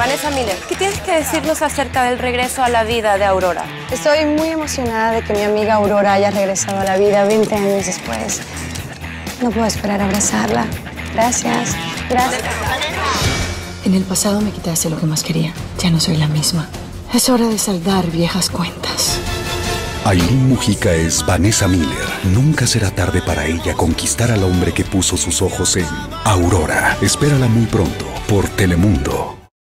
Vanessa Miller, ¿qué tienes que decirnos acerca del regreso a la vida de Aurora? Estoy muy emocionada de que mi amiga Aurora haya regresado a la vida 20 años después. No puedo esperar a abrazarla. Gracias. Gracias. En el pasado me quitaste lo que más quería. Ya no soy la misma. Es hora de saldar viejas cuentas. Aileen Mujica es Vanessa Miller. Nunca será tarde para ella conquistar al hombre que puso sus ojos en Aurora. Espérala muy pronto por Telemundo.